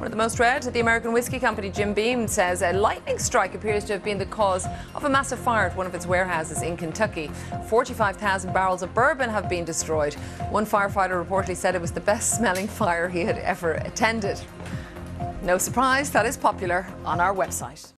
One of the most read, the American whiskey company Jim Beam says a lightning strike appears to have been the cause of a massive fire at one of its warehouses in Kentucky. 45,000 barrels of bourbon have been destroyed. One firefighter reportedly said it was the best smelling fire he had ever attended. No surprise, that is popular on our website.